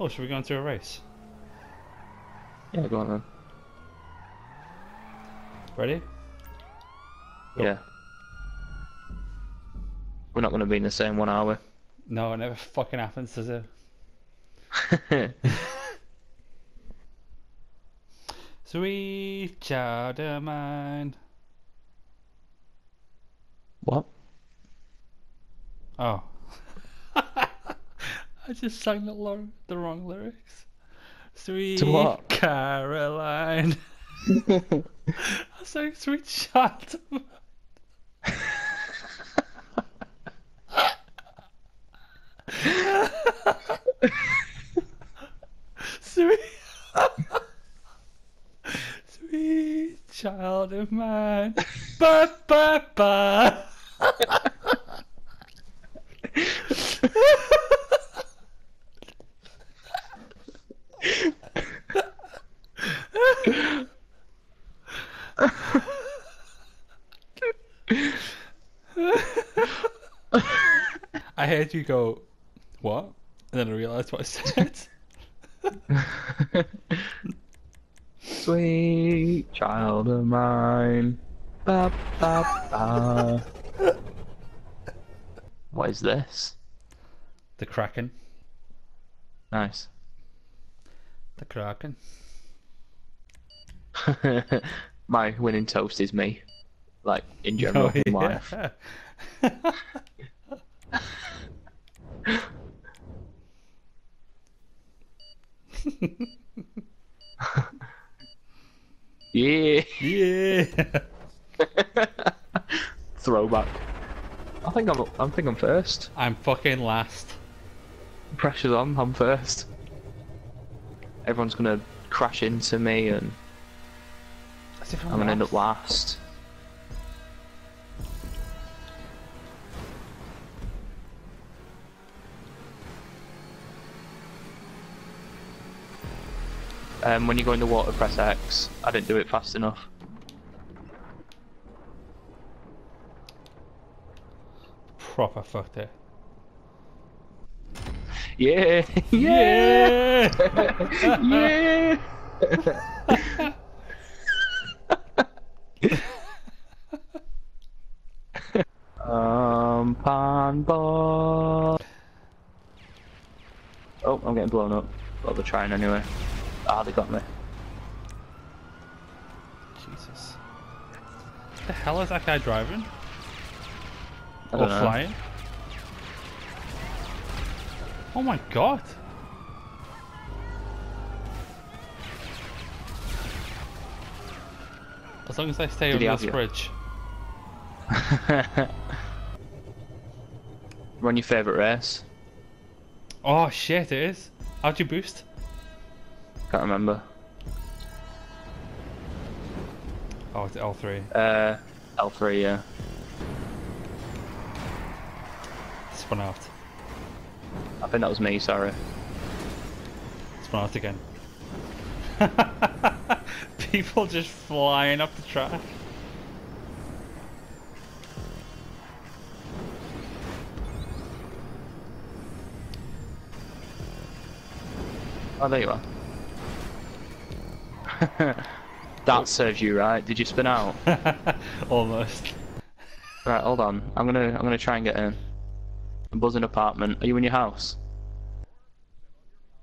Oh, should we go into a race? Yeah, go on then. Ready? Go. Yeah. We're not going to be in the same one, are we? No, it never fucking happens, does it? Sweet child of mine. what? Oh. I just sang the, lo- the wrong lyrics. Sweet? Caroline. I sang sweet child of mine. Sweet. Sweet child of mine. Ba ba ba. I heard you go, what? And then I realised what I said. Sweet child of mine. Ba, ba, ba. What is this? the Kraken. Nice. The Kraken. My winning toast is me. Like, in general, oh, in life. yeah. Yeah. Throwback. I think I'm. I'm think I'm first. I'm fucking last. Pressure's on. I'm first. Everyone's gonna crash into me, and I'm gonna end up last. Um, when you go in the water, press X. I didn't do it fast enough. Proper fucked it. Yeah, yeah, Yeah. um, pan bar. Oh, I'm getting blown up. But they're trying anyway. Ah, they got me. Jesus. What The hell is that guy driving? I Or know. flying? Oh my god. As long as I stay Did on this bridge. Run your favourite race. Oh shit, it is. How'd you boost? Can't remember. Oh, it's L3. Uh, L3, yeah. Spun out. I think that was me, sorry. Spun out again. People just flying up the track. Oh, there you are. that serves you right. Did you spin out? Almost. Right, hold on. I'm gonna I'm gonna try and get in. Buzzing apartment. Are you in your house?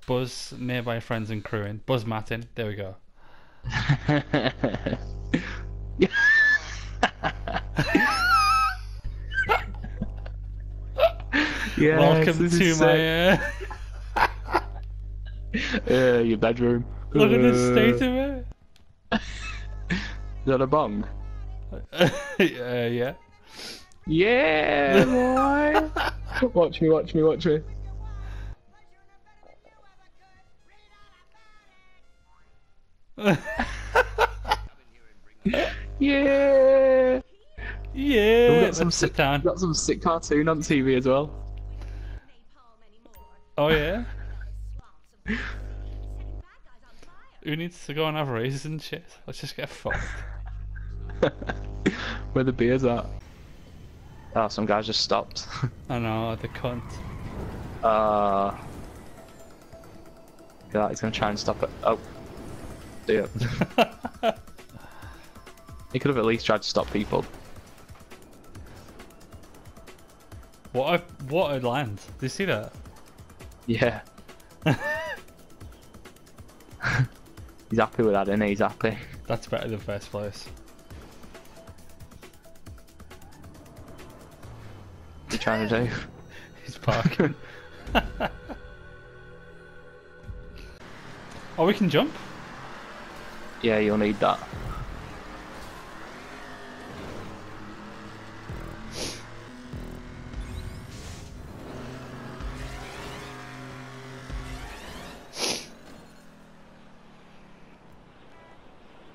Buzz nearby friends and crewing. Buzz Martin. There we go. yeah. Welcome to my. Uh, uh, your bedroom. Look at the Uh, state of it. Is that a bong? uh, yeah. Yeah, boy. watch me, watch me, watch me. Yeah. Yeah. We've got some sit sick, down. got some sick cartoon on TV as well. Oh yeah. Who needs to go and have races and shit? Let's just get fucked. Where the beer's at. Oh, some guys just stopped. I know the cunt. uh, that. He's gonna try and stop it. Oh, do it. he could have at least tried to stop people. What a what a land! Do you see that? Yeah. He's happy with that, isn't he? He's happy. That's better than first place. What you trying to do? He's parking. oh, we can jump. Yeah, you'll need that.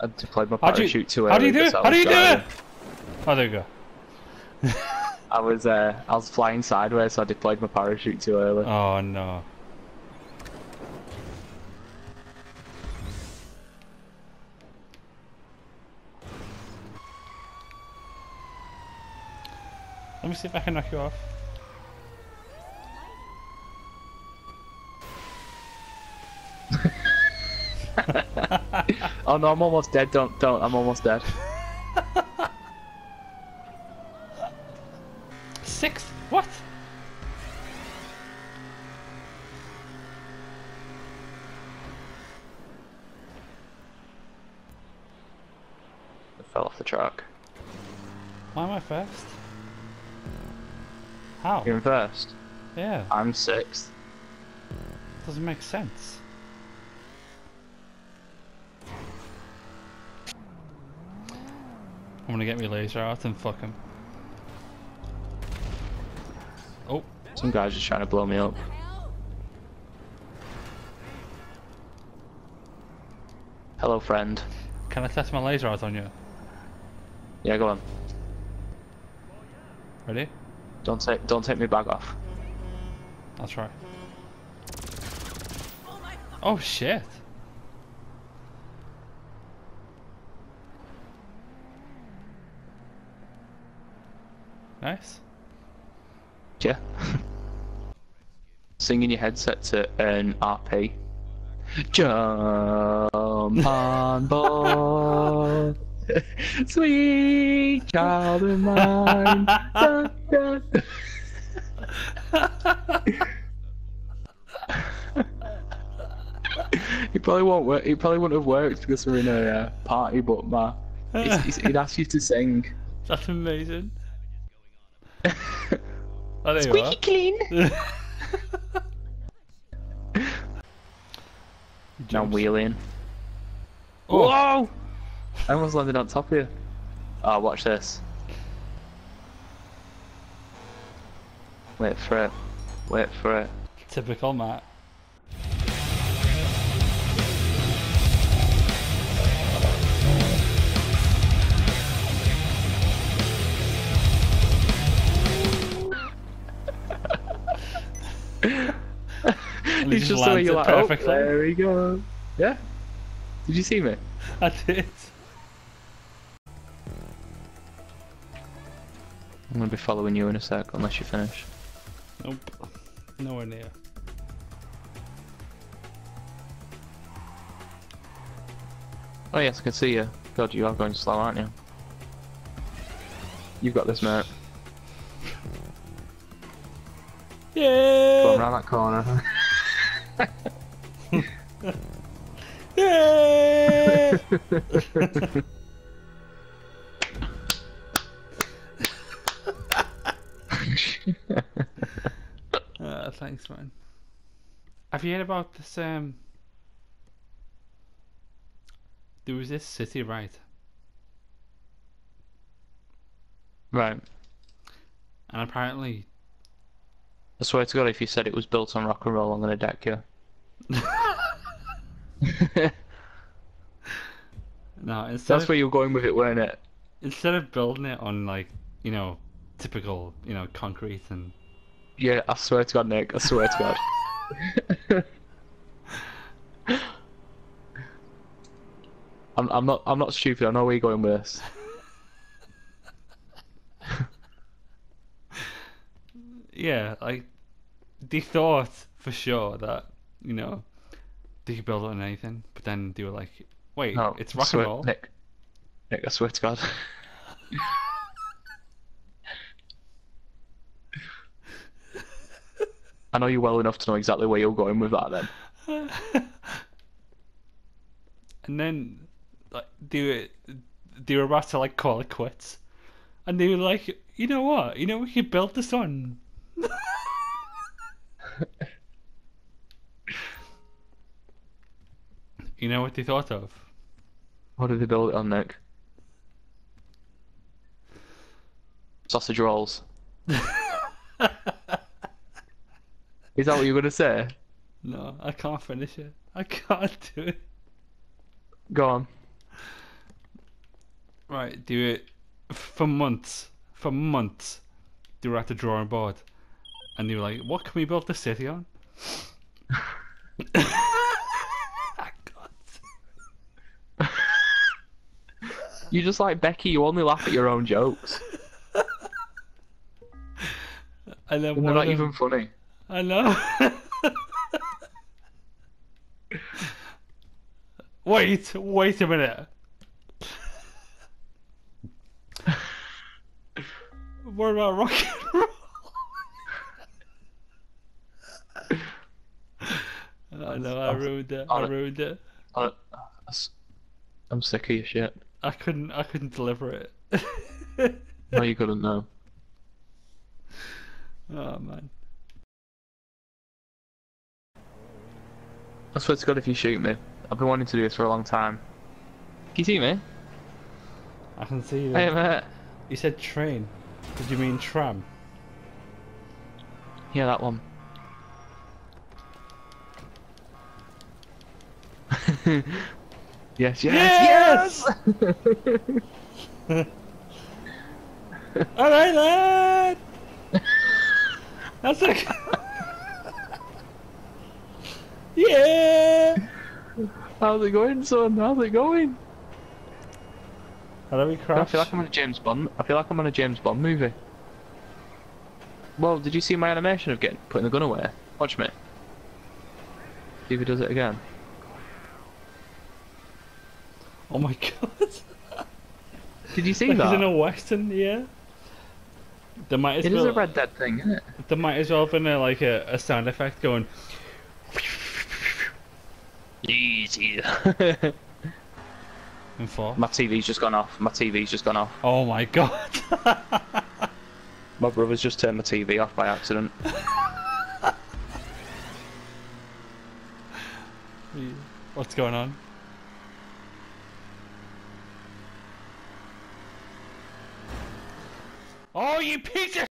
I deployed my parachute too early. How do you do it? How do you do it? Oh, there you go. I was uh, I was flying sideways, so I deployed my parachute too early. Oh no. Let me see if I can knock you off. Oh no, I'm almost dead. Don't don't. I'm almost dead. Six? What? I fell off the truck. Why am I first? How? You're in first. Yeah, I'm sixth. doesn't make sense. I'm gonna get me laser out and fuck him. Oh, Some guy's just trying to blow me up. Hello, friend. can I test my laser out on you? Yeah, go on. Ready? Don't take don't take me back off. I'll try. Oh shit! Nice. Yeah. Sing in your headset to earn RP. Jump on board, sweet child of mine. Dun, dun. It probably won't work. It probably wouldn't have worked because we're in a uh, party, but ma, he'd ask you to sing. That's amazing. Oh, there you Squeaky clean. are. Now I'm wheeling. Oh. Whoa! I almost landed on top of you. Oh, watch this. Wait for it. Wait for it. Typical Matt. It's just the way you're like, oh, perfectly. there we go. Yeah. Did you see me? I did. I'm gonna be following you in a sec, unless you finish. Nope. Nowhere near. Oh yes, I can see you. God, you are going slow, aren't you? You've got this, mate. Yeah. around that corner. Yeah. uh, thanks, man. Have you heard about this? Um, there was this city, right? right. And apparently, I swear to God, if you said it was built on rock and roll, I'm gonna deck you. no, instead That's of, where you were going with it, weren't it? instead of building it on like you know typical you know concrete and Yeah, I swear to God, Nick. I swear to God. I'm, I'm not. I'm not stupid. I know where you're going with this. yeah, like they thought for sure that you know they could build it on anything, but then they were like, wait, No, it's rock and roll. Nick, Nick, I swear to God. I know you well enough to know exactly where you're going with that. Then and then like they were they were about to like call it quits, and they were like, you know what? You know we could build this on. you know what they thought of? what did they build it on, Nick? Sausage rolls. Is that what you're gonna say? No, I can't finish it. I can't do it. Go on. Right, do it for months. For months, they were at the drawing board, and they were like, "What can we build the city on?" I can't. You just like Becky. You only laugh at your own jokes. And then and they're not them- even funny. I know. wait, wait a minute. what about rock and roll? I know, I ruined it. I ruined it. I- I'm sick of your shit. I couldn't. I couldn't deliver it. No, you couldn't know. oh man. I swear to God, if you shoot me, I've been wanting to do this for a long time. Can you see me? I can see you. Hey, mate. You said train. Did you mean tram? Yeah, that one. yes, yes, Yes! yes! All right, lad. That's like. yeah. How's it going, son? How's it going? How do we I feel like I'm on a James Bond. I feel like I'm in a James Bond movie. Well, did you see my animation of getting putting the gun away? Watch me. See if he does it again. Oh my god. Did you see like that? in a western, yeah. There might as It is well. a Red Dead thing, isn't it? There might as well have been a, like a, a sound effect going. Easy. And fall. My TV's just gone off. My TV's just gone off. Oh my god. My brother's just turned my TV off by accident. What's going on? Oh, you piece of